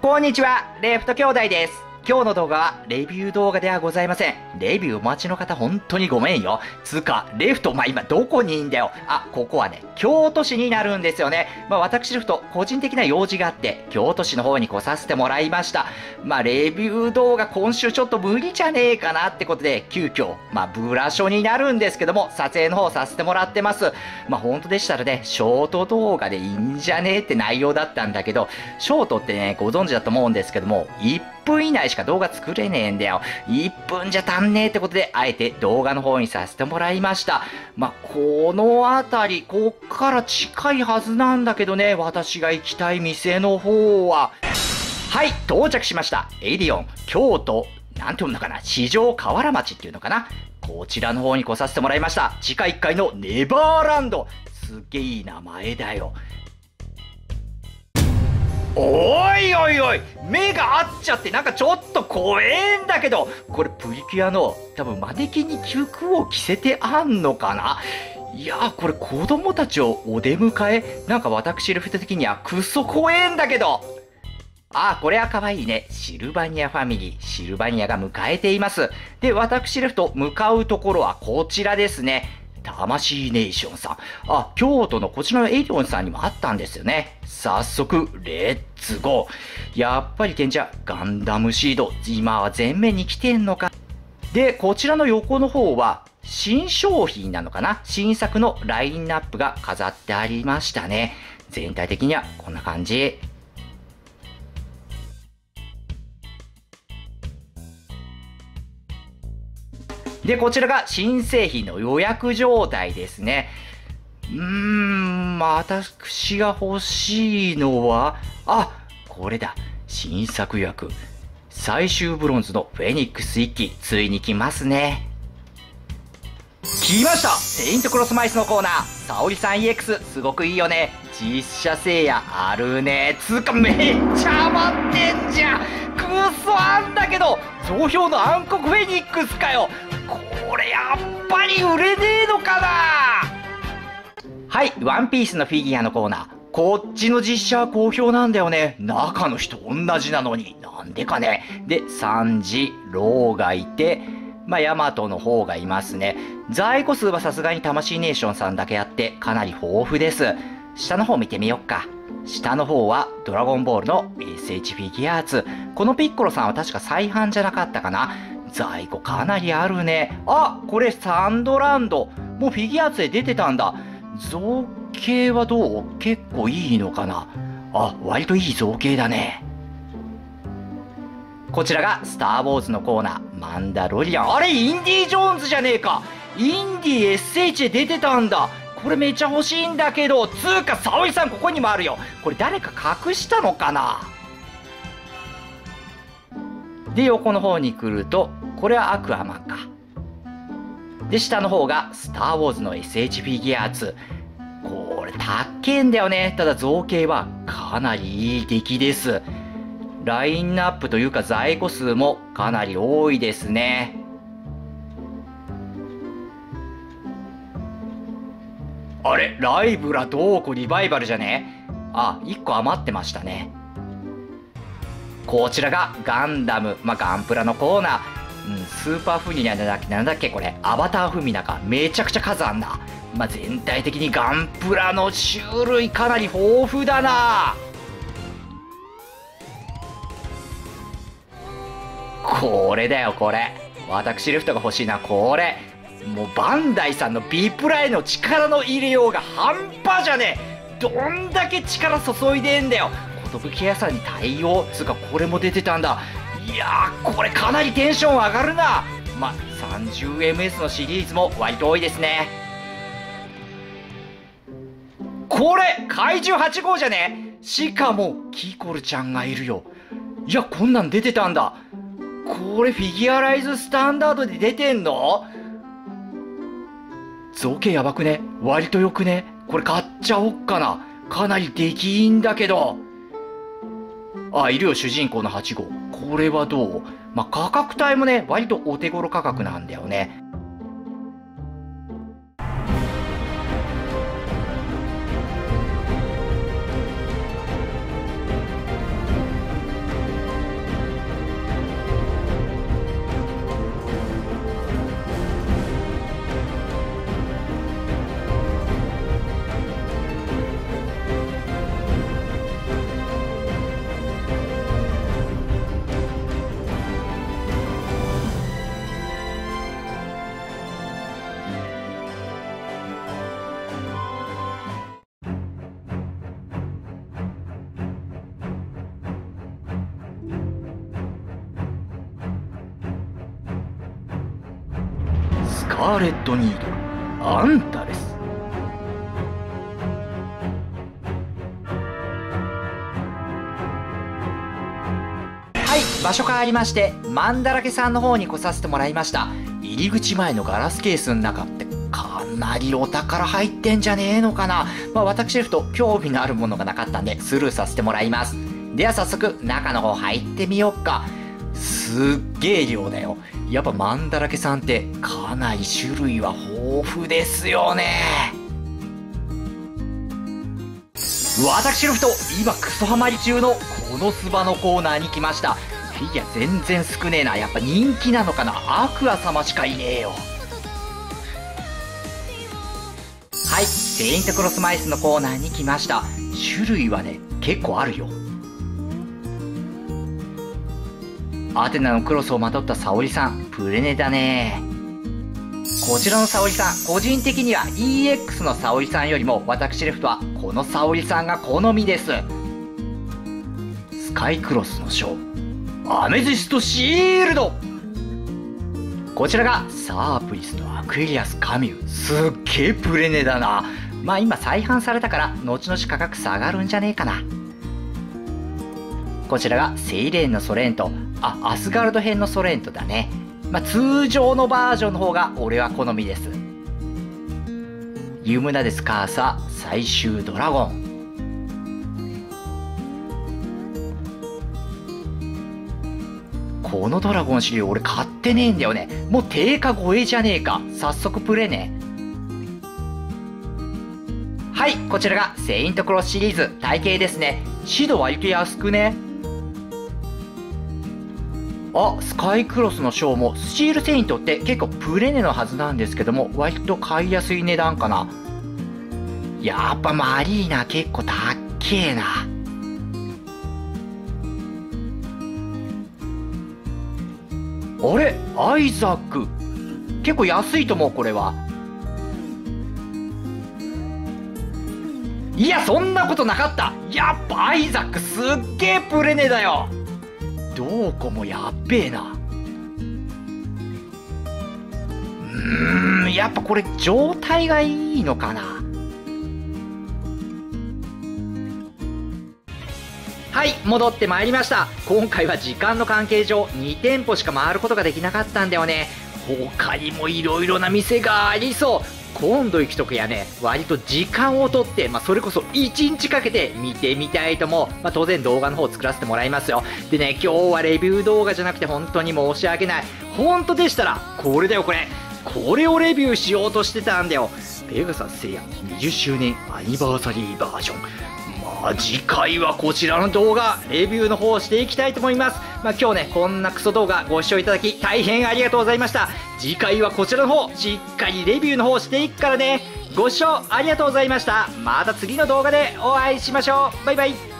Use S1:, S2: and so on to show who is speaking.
S1: こんにちは、レフト兄弟です。今日の動画はレビュー動画ではございません。レビューお待ちの方本当にごめんよ。つか、レフト、まあ、今どこにいんだよ。あ、ここはね、京都市になるんですよね。まあ、私レフト、個人的な用事があって、京都市の方に来させてもらいました。まあ、レビュー動画今週ちょっと無理じゃねえかなってことで、急遽、まあ、ブラショになるんですけども、撮影の方させてもらってます。まあ、本当でしたらね、ショート動画でいいんじゃねえって内容だったんだけど、ショートってね、ご存知だと思うんですけども、1分以内しか動画作れねえんだよ。1分じゃ足んねえってことで、あえて動画の方にさせてもらいました。まあ、この辺り、こっから近いはずなんだけどね、私が行きたい店の方は。はい、到着しました。エディオン、京都、なんて読むのかな？四条河原町っていうのかな？こちらの方に来させてもらいました。地下1階のネバーランド。すげえいい名前だよ。おいおいおい目が合っちゃってなんかちょっと怖えんだけどこれプリキュアの多分マネキンに服を着せてあんのかな？いやーこれ子供たちをお出迎え？なんか私ルフト的にはクソ怖えんだけどあ、これは可愛いね。シルバニアファミリー。シルバニアが迎えています。で、私レフト向かうところはこちらですね。魂ネーションさん。あ、京都のこちらのエリオンさんにもあったんですよね。早速、レッツゴー。やっぱり賢者、ガンダムシード、今は前面に来てんのか。で、こちらの横の方は、新商品なのかな？新作のラインナップが飾ってありましたね。全体的にはこんな感じ。で、こちらが新製品の予約状態ですね。うーん、私が欲しいのは、あ、これだ。新作予約。最終ブロンズのフェニックス1機、ついに来ますね。来ましたセイントクロスマイスのコーナー沙織さん EX すごくいいよね実写聖夜あるねつうかめっちゃ余ってんじゃんくそあんだけど増票の暗黒フェニックスかよこれやっぱり売れねえのかな？はい、ワンピースのフィギュアのコーナー。こっちの実写は好評なんだよね。中の人同じなのに。なんでかね。で、サンジ、ローがいて、まあ、ヤマトの方がいますね。在庫数はさすがに魂ネーションさんだけあって、かなり豊富です。下の方見てみよっか。下の方はドラゴンボールの SH フィギュアーツ。このピッコロさんは確か再販じゃなかったかな。在庫かなりあるね。あ、これサンドランド。もうフィギュアーツで出てたんだ。造形はどう？結構いいのかなあ、割といい造形だね。こちらがスター・ウォーズのコーナー、マンダロリアン。あれ、インディ・ジョーンズじゃねえか。インディ SH で出てたんだ。これめっちゃ欲しいんだけど、つうか、沙織さんここにもあるよ。これ誰か隠したのかな？で、横の方に来ると、これはアクアマンか。で、下の方が、スター・ウォーズの SH フィギュアーツ。これ、たっけんだよね。ただ造形はかなりいい出来です。ラインナップというか在庫数もかなり多いですね。あれライブラどうこリバイバルじゃね？あ、1個余ってましたね。こちらがガンダム、まあ、ガンプラのコーナー。うん、スーパーフミナなんだっけ？なんだっけこれ？アバターフミナか。めちゃくちゃ数あんな。まあ、全体的にガンプラの種類かなり豊富だな。これだよ、これ。私レフトが欲しいな、これ。もうバンダイさんの B プライの力の入れようが半端じゃねえどんだけ力注いでんだよ寿屋さんに対応つうかこれも出てたんだいやーこれかなりテンション上がるな。ま 30ms のシリーズも割と多いですね。これ怪獣8号じゃねしかもキコルちゃんがいるよ。いやこんなん出てたんだ。これフィギュアライズスタンダードで出てんの？造形やばくね？割とよくね？これ買っちゃおっかな。かなり出来いいんだけど。あ、いるよ、主人公の8号。これはどう？まあ、価格帯もね、割とお手頃価格なんだよね。カーレット・ニード。ルあんたです。はい場所変わりましてマンだらけさんの方に来させてもらいました。入り口前のガラスケースの中ってかなりお宝入ってんじゃねえのかな。まあ私ふと興味のあるものがなかったんでスルーさせてもらいます。では早速中の方入ってみよっか。すっげえ量だよ。やっぱマンだらけさんってかなり種類は豊富ですよね。私の人今クソハマり中のこのスバのコーナーに来ました。フィギュア全然少ねえな。やっぱ人気なのかな。アクア様しかいねえよ。はい。セイントクロスマイスのコーナーに来ました。種類はね結構あるよ。アテナのクロスをまとった沙織さんプレネだね。こちらの沙織さん個人的には EX の沙織さんよりも私レフトはこの沙織さんが好みです。スカイクロスのショー。アメジストシールド。こちらがサープリスのアクエリアスカミュすっげえプレネだな。まあ今再販されたから後々価格下がるんじゃねえかな。こちらがセイレーンのソレント。あアスガルド編のソレントだね。まあ通常のバージョンの方が俺は好みです。ユムナデスカーサ最終ドラゴン。このドラゴンシリーズ俺買ってねえんだよね。もう定価超えじゃねえか。早速プレね。はいこちらがセイントクロスシリーズ。体型ですね。シド割と安くね。あスカイクロスのショーもスチールセイントって結構プレネのはずなんですけども割と買いやすい値段かな。やっぱマリーナ結構たっけえな。あれ？アイザック。結構安いと思うこれは。いやそんなことなかった。やっぱアイザックすっげえプレネだよ。どこもやっべえな。うんやっぱこれ状態がいいのかな。はい戻ってまいりました。今回は時間の関係上2店舗しか回ることができなかったんだよね。他にもいろいろな店がありそう。今度行くときはね、割と時間をとって、まあ、それこそ1日かけて見てみたいと思う。まあ、当然動画の方作らせてもらいますよ。でね、今日はレビュー動画じゃなくて本当に申し訳ない。本当でしたら、これだよこれ。これをレビューしようとしてたんだよ。ペガサス聖夜20周年アニバーサリーバージョン。まあ、次回はこちらの動画、レビューの方をしていきたいと思います。まあ、今日ね、こんなクソ動画ご視聴いただき大変ありがとうございました。次回はこちらの方、しっかりレビューの方していくからね。ご視聴ありがとうございました。また次の動画でお会いしましょう。バイバイ。